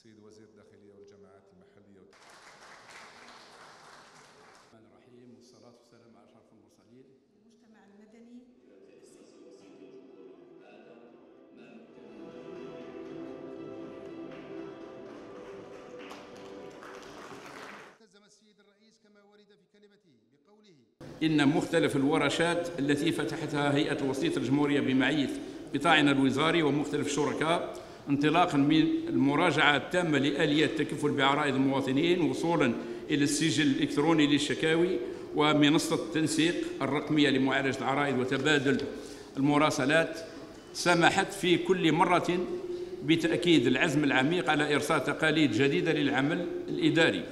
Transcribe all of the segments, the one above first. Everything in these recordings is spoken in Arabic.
السيد وزير الداخلية والجماعات المحلية الرحمن الرحيم والصلاة والسلام على أشرف المرسلين. المجتمع المدني. التزم السيد الرئيس كما ورد في كلمته بقوله إن مختلف الورشات التي فتحتها هيئة وسيط الجمهورية بمعية قطاعنا الوزاري ومختلف الشركاء انطلاقا من المراجعة التامة لآليات التكفل بعرائض المواطنين وصولا إلى السجل الإلكتروني للشكاوي ومنصة التنسيق الرقمية لمعالجة العرائض وتبادل المراسلات سمحت في كل مرة بتأكيد العزم العميق على إرساء تقاليد جديدة للعمل الإداري.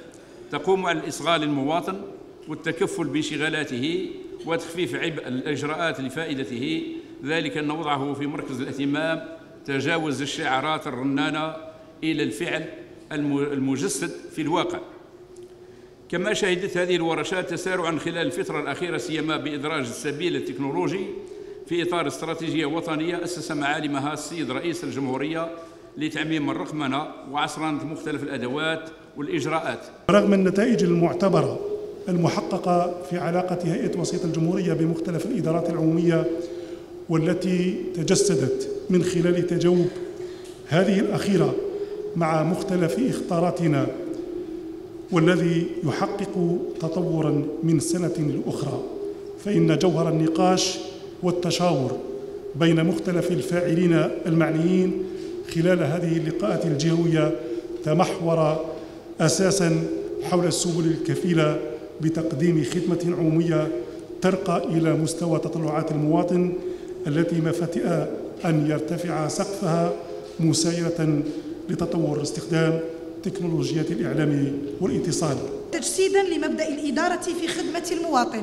تقوم على الإصغاء للمواطن والتكفل بانشغالاته وتخفيف عبء الإجراءات لفائدته ذلك أن وضعه في مركز الاهتمام تجاوز الشعارات الرنانة إلى الفعل الم- المجسد في الواقع. كما شهدت هذه الورشات تسارعا خلال الفترة الأخيرة سيما بإدراج السبيل التكنولوجي في إطار استراتيجية وطنية أسس معالمها السيد رئيس الجمهورية لتعميم الرقمنة وعصرنة مختلف الأدوات والإجراءات. رغم النتائج المعتبرة المحققة في علاقة هيئة وسيط الجمهورية بمختلف الإدارات العمومية والتي تجسدت من خلال تجاوب هذه الأخيرة مع مختلف إخطاراتنا والذي يحقق تطورا من سنة لأخرى. فإن جوهر النقاش والتشاور بين مختلف الفاعلين المعنيين خلال هذه اللقاءات الجهوية تمحور أساسا حول السبل الكفيلة بتقديم خدمة عمومية ترقى إلى مستوى تطلعات المواطن التي مفتئ أن يرتفع سقفها مسايرة لتطور استخدام تكنولوجيات الإعلام والاتصال. تجسيدا لمبدأ الإدارة في خدمة المواطن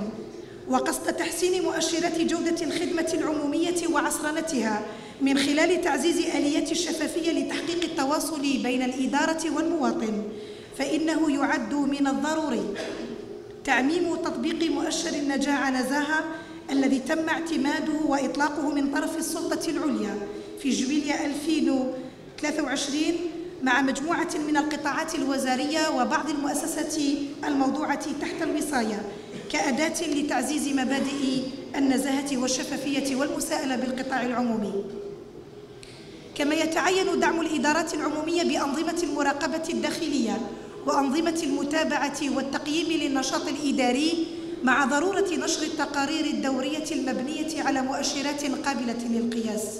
وقصد تحسين مؤشرات جودة الخدمة العمومية وعصرنتها من خلال تعزيز آليات الشفافية لتحقيق التواصل بين الإدارة والمواطن فإنه يعد من الضروري تعميم تطبيق مؤشر النجاعة نزاهة الذي تم اعتماده وإطلاقه من طرف السلطة العليا في جويليا 2023 مع مجموعة من القطاعات الوزارية وبعض المؤسسات الموضوعة تحت الوصاية كأداة لتعزيز مبادئ النزاهة والشفافية والمساءلة بالقطاع العمومي. كما يتعين دعم الإدارات العمومية بأنظمة المراقبة الداخلية وأنظمة المتابعة والتقييم للنشاط الإداري مع ضرورة نشر التقارير الدورية المبنية على مؤشرات قابلة للقياس.